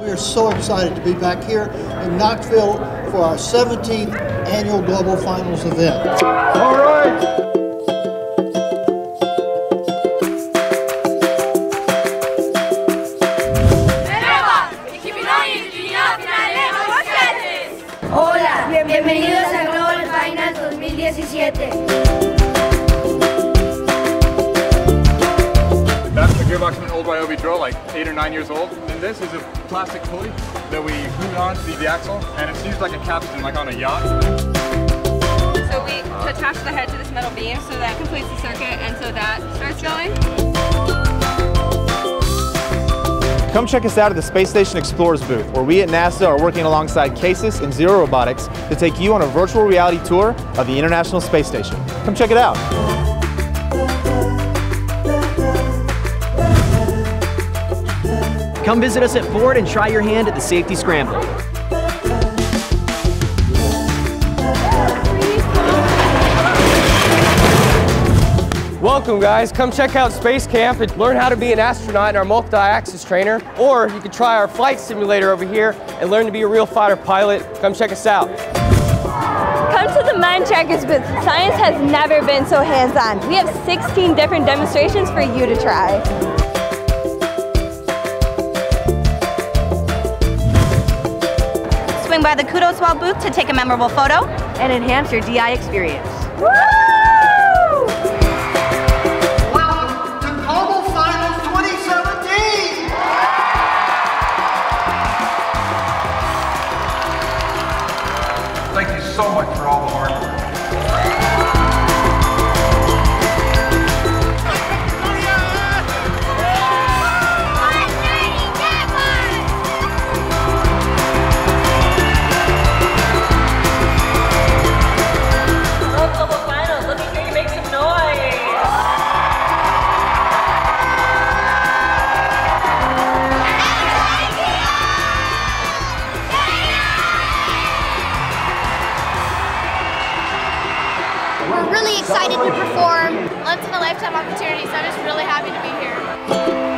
We are so excited to be back here in Knoxville for our 17th annual Global Finals event. All right. Hola, bienvenidos a Global Finals 2017. Ryobi drill, like eight or nine years old. And this is a plastic pulley that we glued on to the axle, and it's used like a capstan, like on a yacht. So we attach the head to this metal beam so that completes the circuit and so that starts going. Come check us out at the Space Station Explorers booth, where we at NASA are working alongside CASIS and Zero Robotics to take you on a virtual reality tour of the International Space Station. Come check it out. Come visit us at Ford and try your hand at the Safety Scramble. Welcome guys, come check out Space Camp and learn how to be an astronaut in our multi-axis trainer, or you can try our flight simulator over here and learn to be a real fighter pilot. Come check us out. Come to the Mind Trekkers booth. Science has never been so hands-on. We have 16 different demonstrations for you to try. Swing by the Kudos Wall booth to take a memorable photo and enhance your DI experience. Welcome to Global Finals 2017! Thank you so much for all the hard work. Really excited to perform. Once in a lifetime opportunity, so I'm just really happy to be here.